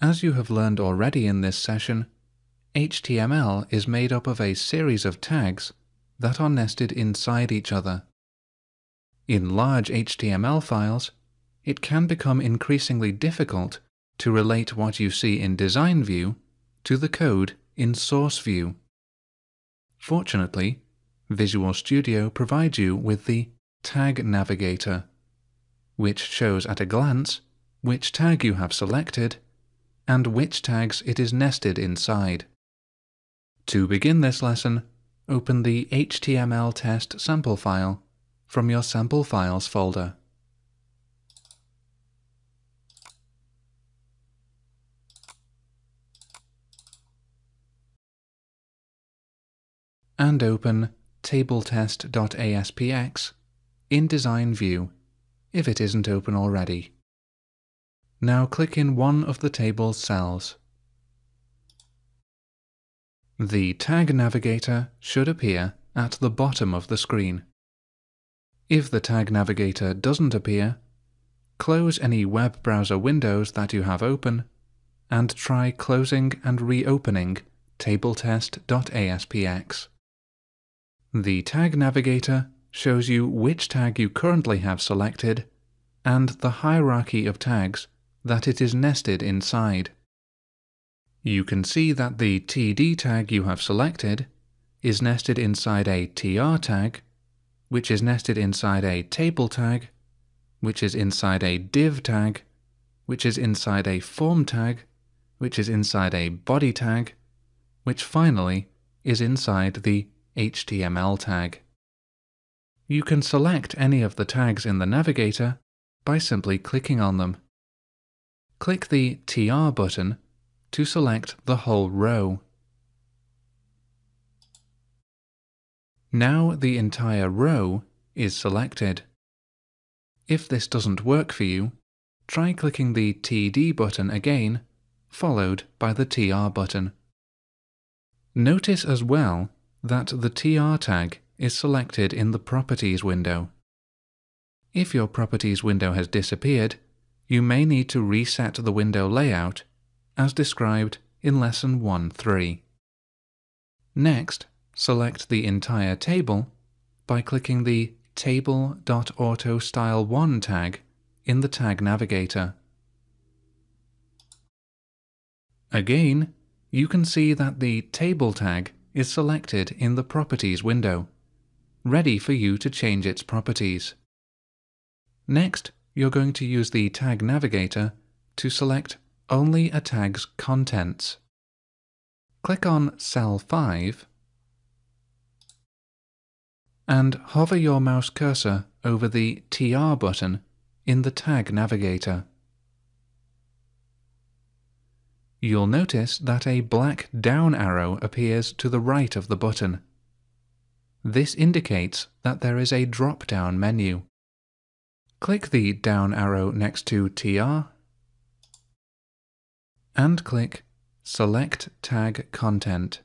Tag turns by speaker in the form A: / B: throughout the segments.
A: As you have learned already in this session, HTML is made up of a series of tags that are nested inside each other. In large HTML files, it can become increasingly difficult to relate what you see in Design View to the code in Source View. Fortunately, Visual Studio provides you with the Tag Navigator, which shows at a glance which tag you have selected and which tags it is nested inside. To begin this lesson, open the HTML test sample file from your Sample Files folder. And open tabletest.aspx in Design View if it isn't open already. Now click in one of the table's cells. The Tag Navigator should appear at the bottom of the screen. If the Tag Navigator doesn't appear, close any web browser windows that you have open and try closing and reopening tabletest.aspx. The Tag Navigator shows you which tag you currently have selected and the hierarchy of tags that it is nested inside. You can see that the TD tag you have selected is nested inside a TR tag, which is nested inside a table tag, which is inside a div tag, which is inside a form tag, which is inside a body tag, which finally is inside the HTML tag. You can select any of the tags in the navigator by simply clicking on them. Click the TR button to select the whole row. Now the entire row is selected. If this doesn't work for you, try clicking the TD button again, followed by the TR button. Notice as well that the TR tag is selected in the Properties window. If your Properties window has disappeared, you may need to reset the window layout as described in Lesson 1.3. Next, select the entire table by clicking the Table.AutoStyle1 tag in the Tag Navigator. Again, you can see that the Table tag is selected in the Properties window, ready for you to change its properties. Next, you're going to use the Tag Navigator to select only a tag's contents. Click on Cell 5 and hover your mouse cursor over the TR button in the Tag Navigator. You'll notice that a black down arrow appears to the right of the button. This indicates that there is a drop-down menu. Click the down arrow next to TR and click Select Tag Content.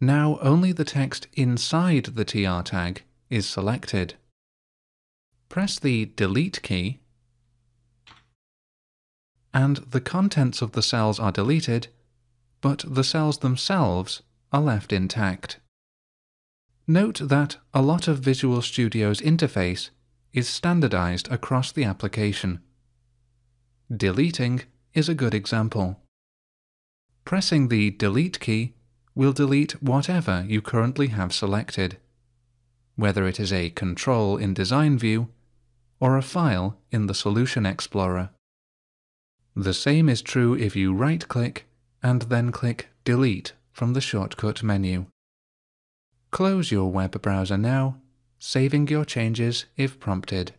A: Now only the text inside the TR tag is selected. Press the Delete key and the contents of the cells are deleted, but the cells themselves are left intact. Note that a lot of Visual Studio's interface is standardized across the application. Deleting is a good example. Pressing the Delete key will delete whatever you currently have selected, whether it is a control in Design View or a file in the Solution Explorer. The same is true if you right-click and then click Delete from the shortcut menu. Close your web browser now, saving your changes if prompted.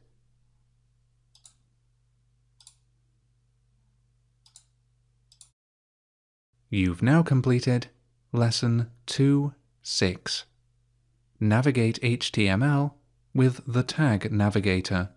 A: You've now completed Lesson 2.6 Navigate HTML with the Tag Navigator.